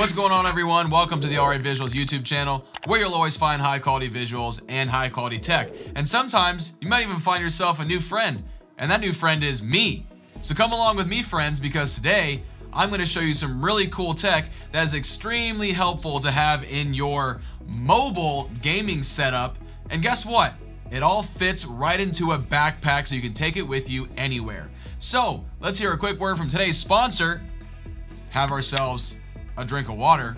What's going on everyone? Welcome to the RA Visuals YouTube channel, where you'll always find high quality visuals and high quality tech. And sometimes you might even find yourself a new friend, and that new friend is me. So come along with me friends because today I'm going to show you some really cool tech that is extremely helpful to have in your mobile gaming setup. And guess what? It all fits right into a backpack so you can take it with you anywhere. So let's hear a quick word from today's sponsor. Have ourselves a drink of water,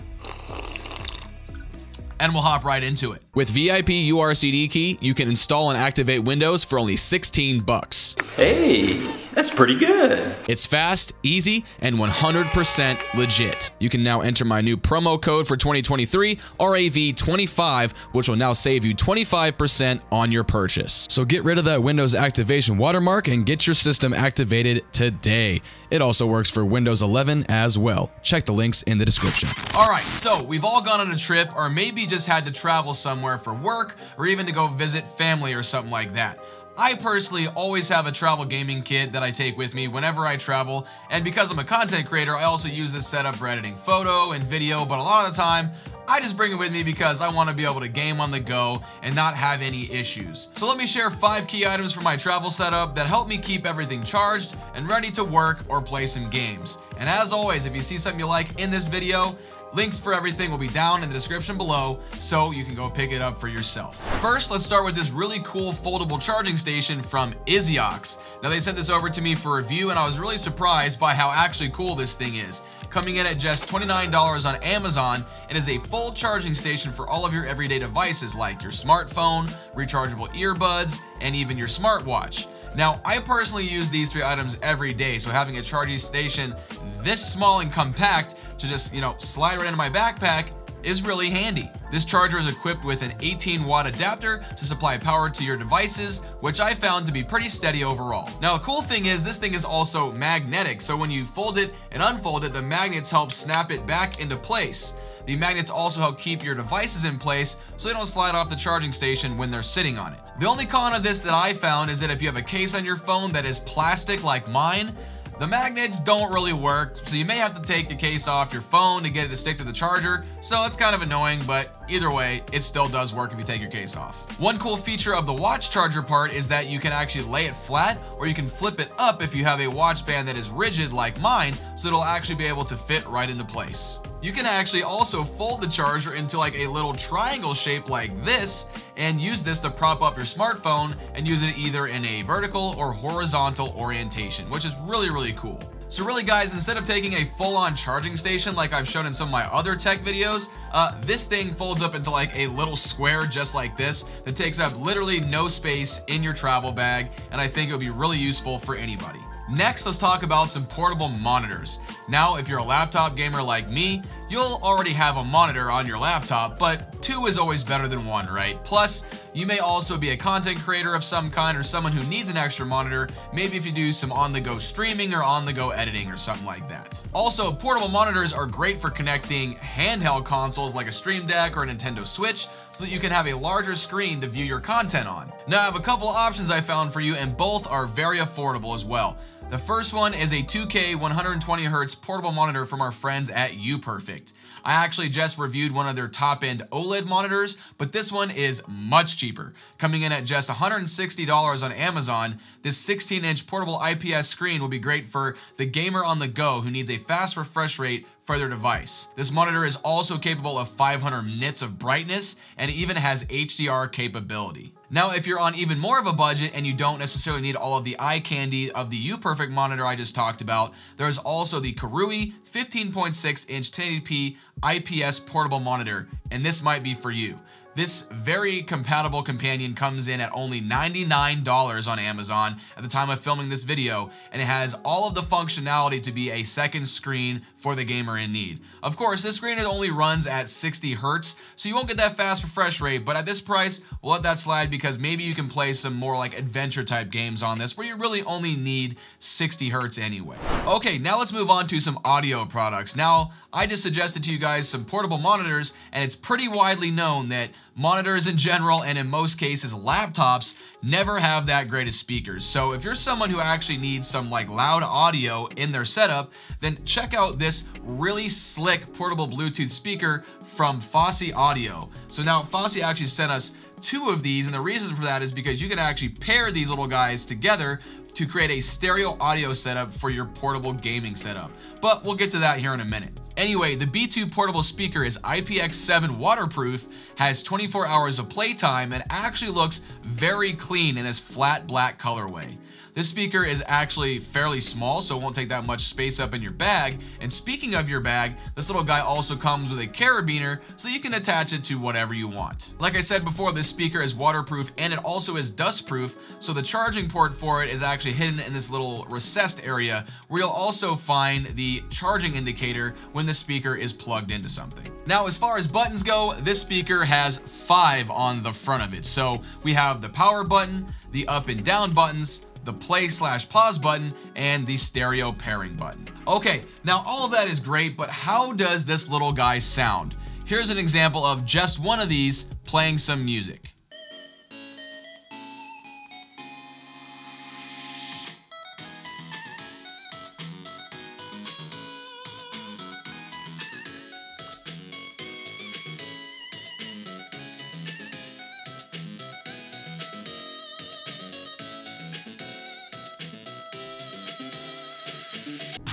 and we'll hop right into it. With VIP URCDKEY, you can install and activate Windows for only 16 bucks. Hey, that's pretty good. It's fast, easy, and 100% legit. You can now enter my new promo code for 2023, RAV25, which will now save you 25% on your purchase. So get rid of that Windows activation watermark and get your system activated today. It also works for Windows 11 as well. Check the links in the description. All right, so we've all gone on a trip or maybe just had to travel somewhere for work or even to go visit family or something like that. I personally always have a travel gaming kit that I take with me whenever I travel, and because I'm a content creator, I also use this setup for editing photo and video, but a lot of the time, I just bring it with me because I want to be able to game on the go and not have any issues. So let me share five key items for my travel setup that help me keep everything charged and ready to work or play some games. And as always, if you see something you like in this video, Links for everything will be down in the description below, so you can go pick it up for yourself. First, let's start with this really cool foldable charging station from Iseyyox. Now, they sent this over to me for review, and I was really surprised by how actually cool this thing is. Coming in at just $29 on Amazon, it is a full charging station for all of your everyday devices like your smartphone, rechargeable earbuds, and even your smartwatch. Now, I personally use these three items every day, so having a charging station this small and compact to just, you know, slide right into my backpack is really handy. This charger is equipped with an 18 watt adapter to supply power to your devices, which I found to be pretty steady overall. Now, a cool thing is this thing is also magnetic, so when you fold it and unfold it, the magnets help snap it back into place. The magnets also help keep your devices in place so they don't slide off the charging station when they're sitting on it. The only con of this that I found is that if you have a case on your phone that is plastic like mine, the magnets don't really work, so you may have to take the case off your phone to get it to stick to the charger, so it's kind of annoying, but either way, it still does work if you take your case off. One cool feature of the watch charger part is that you can actually lay it flat, or you can flip it up if you have a watch band that is rigid like mine, so it'll actually be able to fit right into place. You can actually also fold the charger into like a little triangle shape like this and use this to prop up your smartphone and use it either in a vertical or horizontal orientation, which is really, really cool. So really guys, instead of taking a full-on charging station like I've shown in some of my other tech videos, uh, this thing folds up into like a little square just like this that takes up literally no space in your travel bag and I think it would be really useful for anybody. Next, let's talk about some portable monitors. Now, if you're a laptop gamer like me, you'll already have a monitor on your laptop, but two is always better than one, right? Plus, you may also be a content creator of some kind or someone who needs an extra monitor, maybe if you do some on-the-go streaming or on-the-go editing or something like that. Also, portable monitors are great for connecting handheld consoles like a Steam Deck or a Nintendo Switch so that you can have a larger screen to view your content on. Now, I have a couple options I found for you and both are very affordable as well. The first one is a 2K 120Hz portable monitor from our friends at UPerfect. I actually just reviewed one of their top-end OLED monitors, but this one is much cheaper. Coming in at just $160 on Amazon, this 16-inch portable IPS screen will be great for the gamer on the go who needs a fast refresh rate for their device. This monitor is also capable of 500 nits of brightness and even has HDR capability. Now, if you're on even more of a budget and you don't necessarily need all of the eye candy of the U-Perfect monitor I just talked about, there's also the KOORUI 15.6 inch 1080p IPS portable monitor, and this might be for you. This very compatible companion comes in at only $99 on Amazon at the time of filming this video, and it has all of the functionality to be a second screen for the gamer in need. Of course, this screen only runs at 60 Hertz, so you won't get that fast refresh rate, but at this price, we'll let that slide because maybe you can play some more like adventure type games on this where you really only need 60 Hertz anyway. Okay, now let's move on to some audio products. Now, I just suggested to you guys some portable monitors, and it's pretty widely known that monitors in general, and in most cases, laptops never have that great of speakers. So if you're someone who actually needs some like loud audio in their setup, then check out this really slick portable Bluetooth speaker from Fosi Audio. So now Fosi actually sent us two of these and the reason for that is because you can actually pair these little guys together to create a stereo audio setup for your portable gaming setup. But we'll get to that here in a minute. Anyway, the B2 portable speaker is IPX7 waterproof, has 24 hours of playtime, and actually looks very clean in this flat black colorway. This speaker is actually fairly small, so it won't take that much space up in your bag. And speaking of your bag, this little guy also comes with a carabiner, so you can attach it to whatever you want. Like I said before, this speaker is waterproof and it also is dustproof, so the charging port for it is actually hidden in this little recessed area where you'll also find the charging indicator when the speaker is plugged into something. Now, as far as buttons go, this speaker has five on the front of it. So we have the power button, the up and down buttons, the play slash pause button, and the stereo pairing button. Okay, now all of that is great, but how does this little guy sound? Here's an example of just one of these playing some music.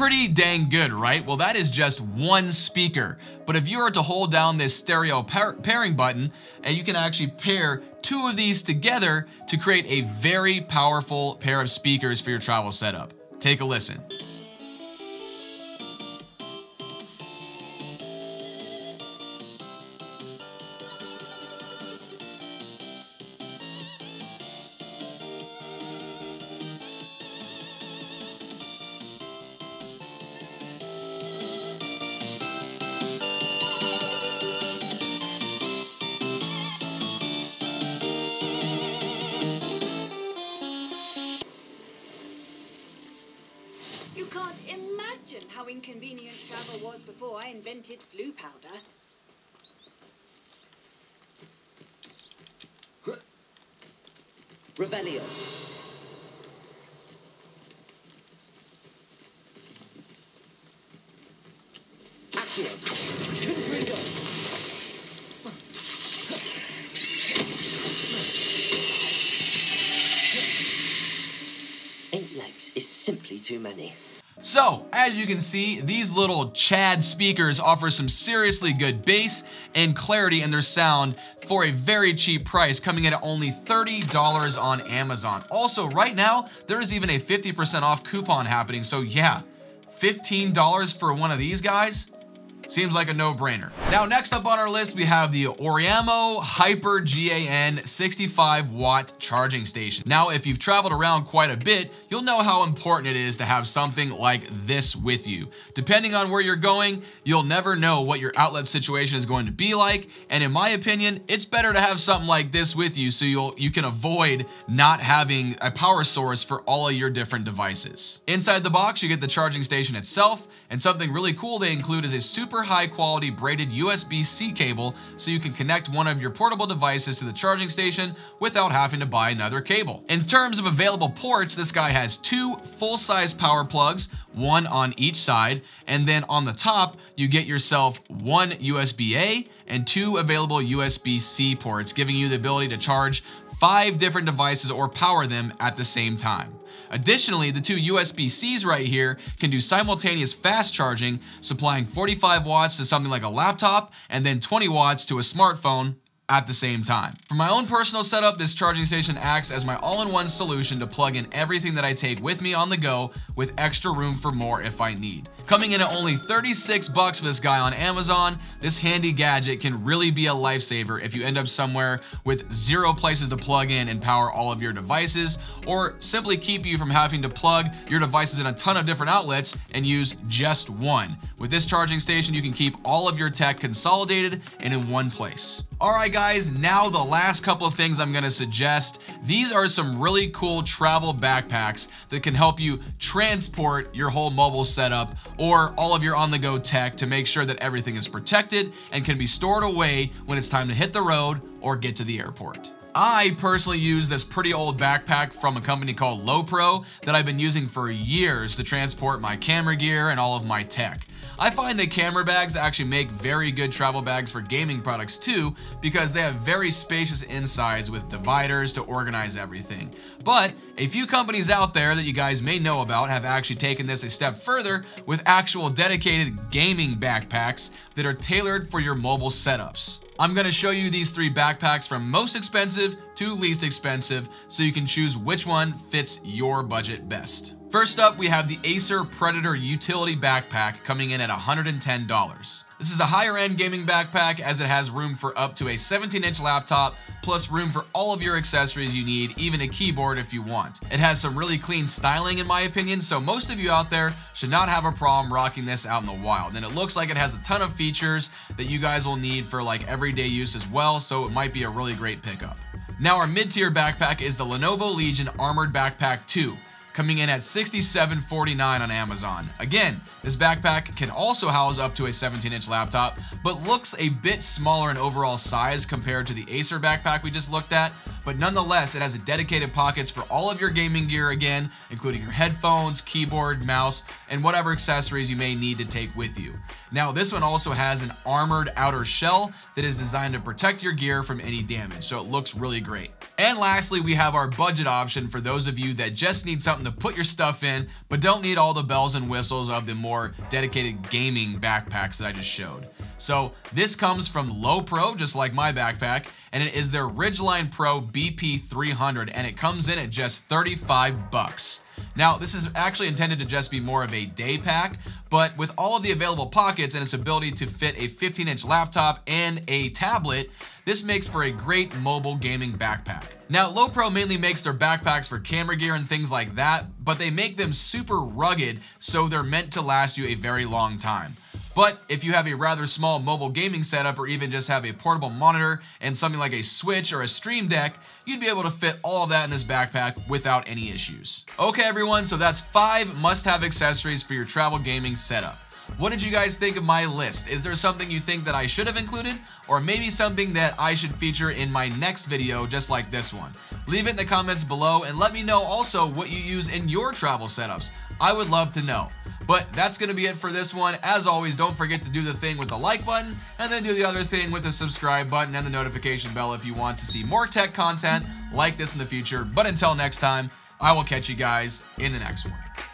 Pretty dang good, right? Well, that is just one speaker. But if you were to hold down this stereo pair pairing button, and you can actually pair two of these together to create a very powerful pair of speakers for your travel setup. Take a listen. Before Floo powder. Accio. Eight legs is simply too many. So, as you can see, these little Chad speakers offer some seriously good bass and clarity in their sound for a very cheap price, coming in at only $30 on Amazon. Also, right now, there is even a 50% off coupon happening, so yeah, $15 for one of these guys? Seems like a no-brainer. Now, next up on our list, we have the Oriamo HyperGaN 65 watt charging station. Now, if you've traveled around quite a bit, you'll know how important it is to have something like this with you. Depending on where you're going, you'll never know what your outlet situation is going to be like, and in my opinion, it's better to have something like this with you so you'll you can avoid not having a power source for all of your different devices. Inside the box, you get the charging station itself, and something really cool they include is a super high quality braided USB-C cable so you can connect one of your portable devices to the charging station without having to buy another cable. In terms of available ports, this guy has two full-size power plugs, one on each side, and then on the top, you get yourself one USB-A and two available USB-C ports, giving you the ability to charge five different devices or power them at the same time. Additionally, the two USB-Cs right here can do simultaneous fast charging, supplying 45 watts to something like a laptop and then 20 watts to a smartphone at the same time. For my own personal setup, this charging station acts as my all-in-one solution to plug in everything that I take with me on the go with extra room for more if I need. Coming in at only 36 bucks for this guy on Amazon, this handy gadget can really be a lifesaver if you end up somewhere with zero places to plug in and power all of your devices, or simply keep you from having to plug your devices in a ton of different outlets and use just one. With this charging station, you can keep all of your tech consolidated and in one place. All right, guys, now the last couple of things I'm gonna suggest. These are some really cool travel backpacks that can help you transport your whole mobile setup or all of your on-the-go tech to make sure that everything is protected and can be stored away when it's time to hit the road or get to the airport. I personally use this pretty old backpack from a company called Lowepro that I've been using for years to transport my camera gear and all of my tech. I find that camera bags actually make very good travel bags for gaming products too because they have very spacious insides with dividers to organize everything. But a few companies out there that you guys may know about have actually taken this a step further with actual dedicated gaming backpacks that are tailored for your mobile setups. I'm gonna show you these three backpacks from most expensive to least expensive so you can choose which one fits your budget best. First up, we have the Acer Predator Utility Backpack coming in at $110. This is a higher end gaming backpack as it has room for up to a 17 inch laptop, plus room for all of your accessories you need, even a keyboard if you want. It has some really clean styling in my opinion, so most of you out there should not have a problem rocking this out in the wild. And it looks like it has a ton of features that you guys will need for like everyday use as well, so it might be a really great pickup. Now our mid-tier backpack is the Lenovo Legion Armored Backpack 2 coming in at $67.49 on Amazon. Again, this backpack can also house up to a 17-inch laptop, but looks a bit smaller in overall size compared to the Acer backpack we just looked at, but nonetheless, it has dedicated pockets for all of your gaming gear again, including your headphones, keyboard, mouse, and whatever accessories you may need to take with you. Now, this one also has an armored outer shell that is designed to protect your gear from any damage, so it looks really great. And lastly, we have our budget option for those of you that just need something to put your stuff in, but don't need all the bells and whistles of the more dedicated gaming backpacks that I just showed. So this comes from Lowepro, just like my backpack, and it is their Ridgeline Pro BP300, and it comes in at just 35 bucks. Now, this is actually intended to just be more of a day pack, but with all of the available pockets and its ability to fit a 15-inch laptop and a tablet, this makes for a great mobile gaming backpack. Now, Lowepro mainly makes their backpacks for camera gear and things like that, but they make them super rugged, so they're meant to last you a very long time. But if you have a rather small mobile gaming setup or even just have a portable monitor and something like a Switch or a Steam Deck, you'd be able to fit all of that in this backpack without any issues. Okay everyone, so that's five must-have accessories for your travel gaming setup. What did you guys think of my list? Is there something you think that I should have included? Or maybe something that I should feature in my next video just like this one? Leave it in the comments below and let me know also what you use in your travel setups. I would love to know. But that's going to be it for this one. As always, don't forget to do the thing with the like button and then do the other thing with the subscribe button and the notification bell if you want to see more tech content like this in the future. But until next time, I will catch you guys in the next one.